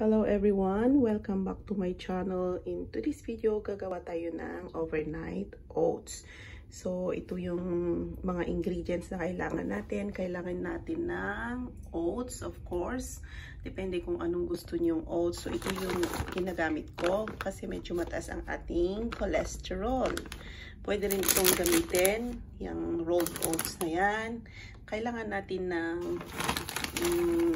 Hello everyone! Welcome back to my channel. In today's video, gagawa tayo ng overnight oats. So, ito yung mga ingredients na kailangan natin. Kailangan natin ng oats, of course. Depende kung anong gusto nyong oats. So, ito yung ginagamit ko kasi medyo mataas ang ating cholesterol. Pwede rin itong gamitin, yung rolled oats na yan. Kailangan natin ng um,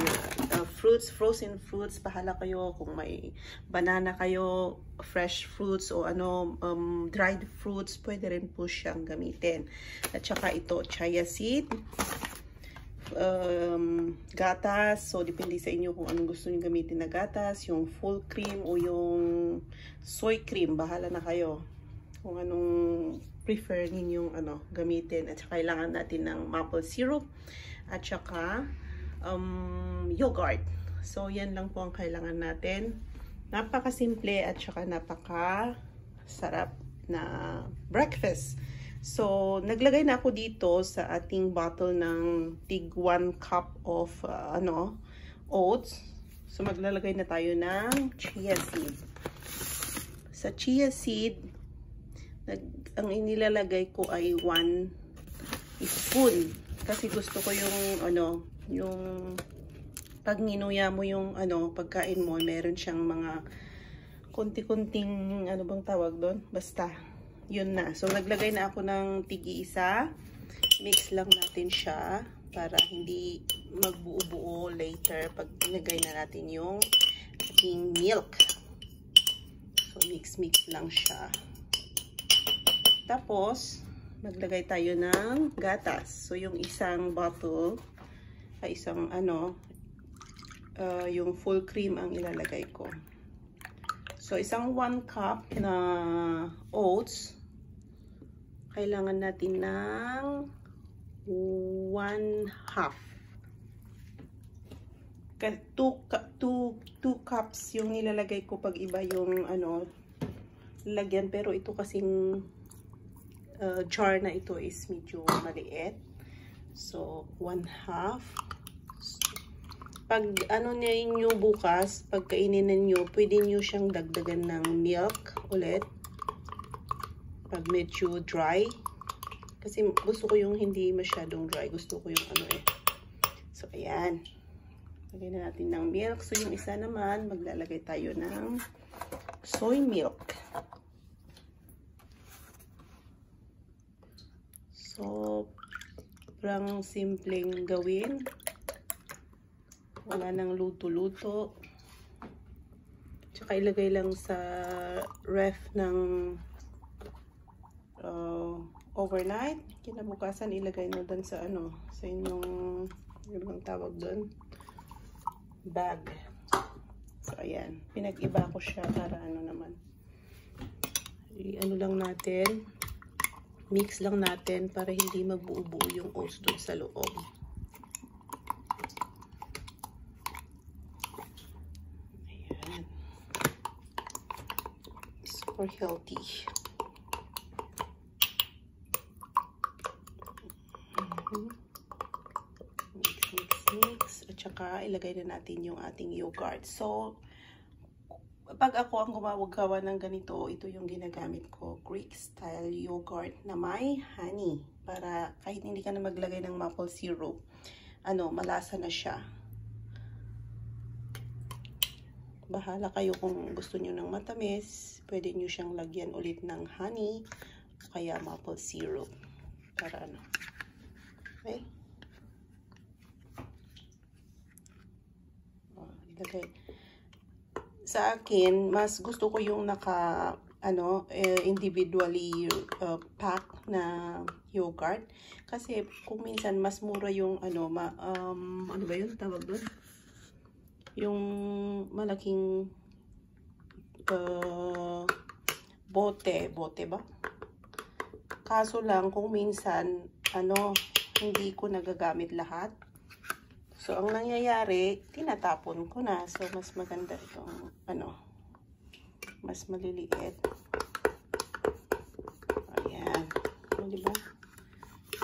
uh, fruits, frozen fruits, bahala kayo kung may banana kayo, fresh fruits o ano, um, dried fruits, pwede rin po siyang gamitin. At saka ito, chia seed, um, gatas, so depende sa inyo kung anong gusto niyo gamitin na gatas, yung full cream o yung soy cream, bahala na kayo kung anong prefer ninyong ano, gamitin. At saka kailangan natin ng maple syrup at saka um, yogurt. So, yan lang po ang kailangan natin. Napaka-simple at saka napaka-sarap na breakfast. So, naglagay na ako dito sa ating bottle ng tig 1 cup of uh, ano, oats. So, maglalagay na tayo ng chia seed. Sa chia seed, nag, ang inilalagay ko ay 1 spoon. Kasi gusto ko yung, ano, yung pag ninuya mo yung, ano, pagkain mo, meron siyang mga konti-kunting, ano bang tawag doon? Basta, yun na. So, naglagay na ako ng tigi-isa. Mix lang natin siya para hindi magbuo-buo later pag nilagay na natin yung ating milk. So, mix-mix lang siya. Tapos, maglagay tayo ng gatas. So, yung isang bottle, ay isang ano, uh, yung full cream ang ilalagay ko. So, isang 1 cup na oats, kailangan natin ng 1 half. 2 two, two cups yung nilalagay ko pag iba yung ano, lagyan. Pero ito kasing uh, jar na ito is medyo maliit. So, one half. Pag ano ninyo bukas, pag kainin ninyo, pwede nyo siyang dagdagan ng milk ulit. Pag medyo dry. Kasi gusto ko yung hindi masyadong dry. Gusto ko yung ano eh. So, ayan. Lagyan na natin ng milk. So, yung isa naman, maglalagay tayo ng soy milk. So, parang simpleng gawin. Wala nang luto-luto. Tsaka ilagay lang sa ref ng uh, overnight. Kinabukasan ilagay mo doon sa ano, sa inyong, ano bang tawag doon? Bag. So, ayan. Pinag-iba ko siya para ano naman. I-ano lang natin mix lang natin para hindi magbuo-buo yung oats doon sa loob. Ayan. Super healthy. Mm-hmm. Mix, mix, mix. At saka ilagay na natin yung ating yogurt. So, pag ako ang gumagawa ng ganito, ito yung ginagamit ko, Greek style yogurt na may honey. Para kahit hindi ka na maglagay ng maple syrup, ano, malasa na siya. Bahala kayo kung gusto nyo ng matamis, pwede nyo siyang lagyan ulit ng honey, kaya maple syrup. Para ano. Okay? Ilagay sa akin, mas gusto ko yung naka, ano, eh, individually uh, pack na yogurt. Kasi kung minsan mas mura yung, ano, ma, um, ano ba yun tawag doon? Yung malaking uh, bote, bote ba? Kaso lang, kung minsan, ano, hindi ko nagagamit lahat. So, ang nangyayari, tinatapon ko na. So, mas maganda itong, ano, mas maliliit. Ayan. O, diba?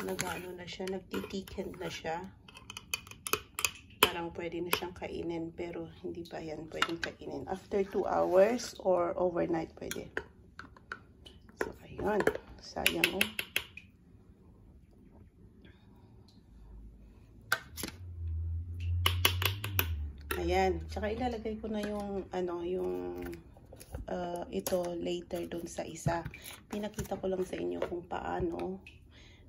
Nag-ano na siya, nagtitiken na siya. Siyang, pwede na siyang kainin. Pero hindi pa yan pwedeng kainin. After 2 hours or overnight pwede. So, ayun. Sayang oh. Ayan. Tsaka ilalagay ko na yung, ano, yung uh, ito later dun sa isa. Pinakita ko lang sa inyo kung paano.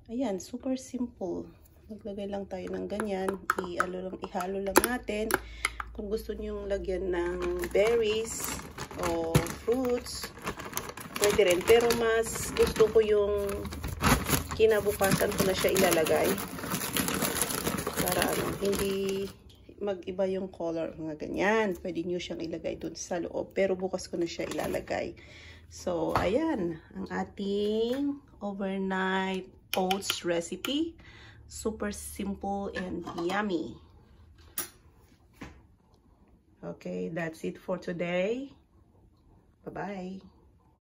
Ayan, super simple. Maglagay lang tayo ng ganyan. I-alo lang, ihalo lang natin. Kung gusto niyo lagyan ng berries o fruits, pwede rin. Pero mas gusto ko yung kinabukasan ko na siya ilalagay. Para ano, hindi mag-iba yung color, mga ganyan. Pwede nyo siyang ilagay dun sa loob. Pero bukas ko na siya ilalagay. So, ayan. Ang ating overnight oats recipe. Super simple and yummy. Okay, that's it for today. Bye-bye.